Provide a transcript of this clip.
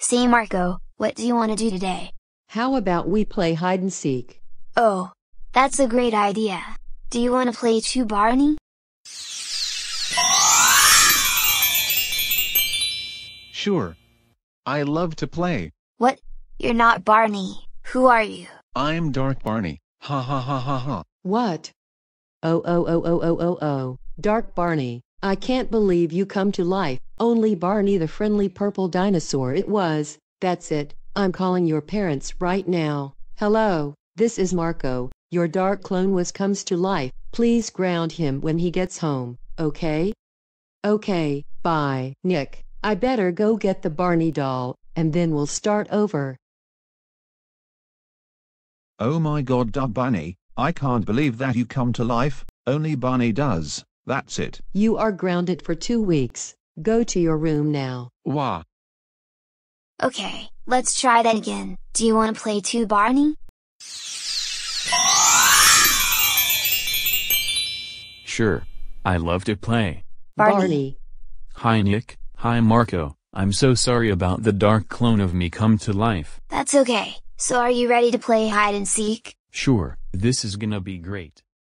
Say Margo, what do you want to do today? How about we play hide and seek? Oh, that's a great idea. Do you want to play too Barney? Sure. I love to play. What? You're not Barney. Who are you? I'm Dark Barney. Ha ha ha ha ha. What? Oh oh oh oh oh oh oh. oh. Dark Barney, I can't believe you come to life. Only Barney the friendly purple dinosaur it was. That's it. I'm calling your parents right now. Hello, this is Margo. Your dark clone was comes to life. Please ground him when he gets home, okay? Okay, bye. Nick, I better go get the Barney doll, and then we'll start over. Oh my god, Dub Bunny, I can't believe that you come to life, only Bunny does. That's it. You are grounded for two weeks. Go to your room now. Wah. Okay, let's try that again. Do you want to play too Barney? Sure. I love to play. Barney. Hi Nick, hi Margo, I'm so sorry about the dark clone of me come to life. That's okay. So are you ready to play hide and seek? Sure, this is gonna be great.